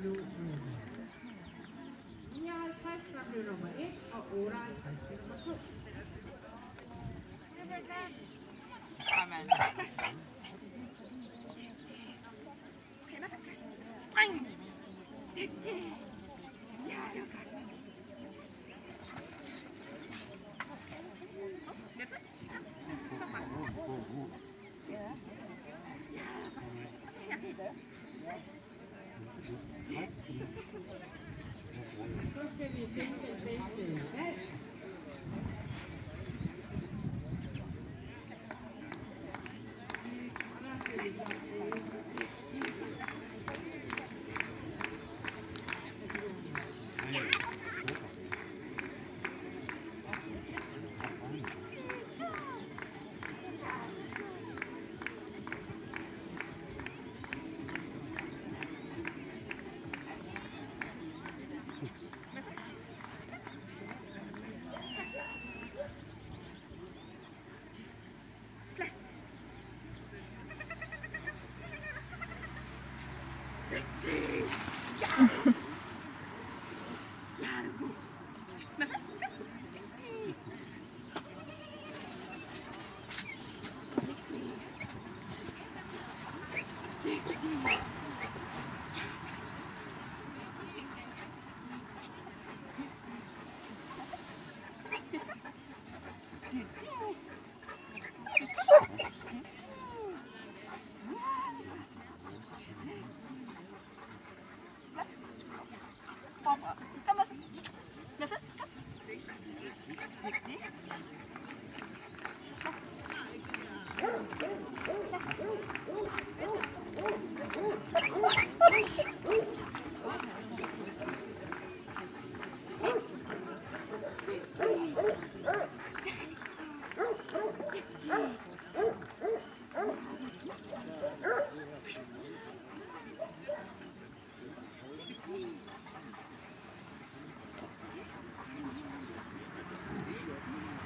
millioner. 59, der blev nummer 1, og 58 blev nummer 2. Spring!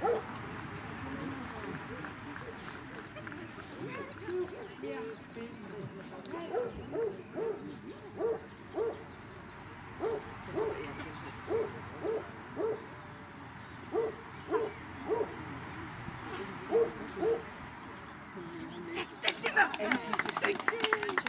Sätt dig tillbaka.